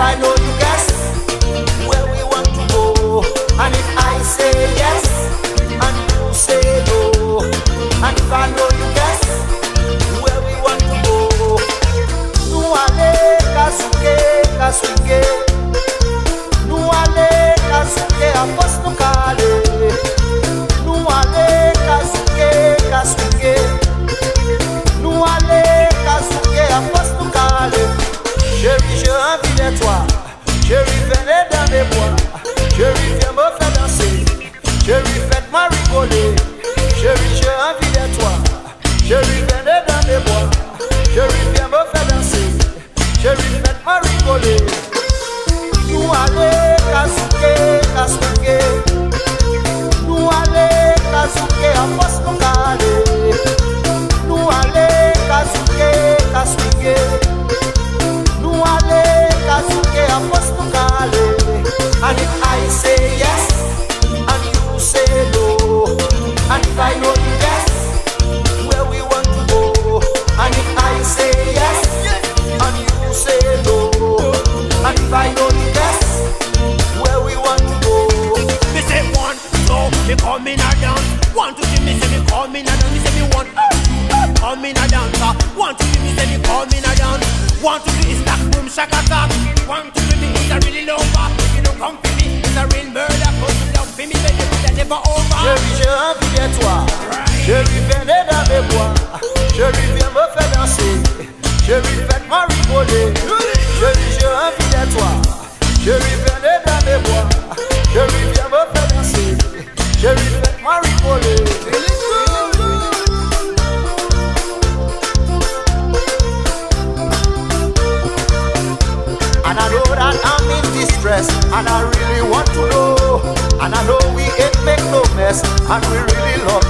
Bye. Chérie, viens dans mes bois. Chérie, viens me faire danser. Chérie, faites-moi rigoler. Nous allons casquer, casquer. Nous allons casquer en poste. Want to see me say me call me now, me say me want. Call me now dancer. Want to see me say me call me now dance. Want to see is that boom shaka talk. Want to see me is a really lover. If you don't come for me, it's a real murder. Cause you me, baby, it's never over. Chérie, j'ai envie de toi. Chérie, venez dans mes bois. Chérie, viens me faire danser. Chérie, faites-moi rigoler. Chérie, j'ai envie de toi. Chérie, I know that I'm in distress, and I really want to know. And I know we ain't make no mess, and we really love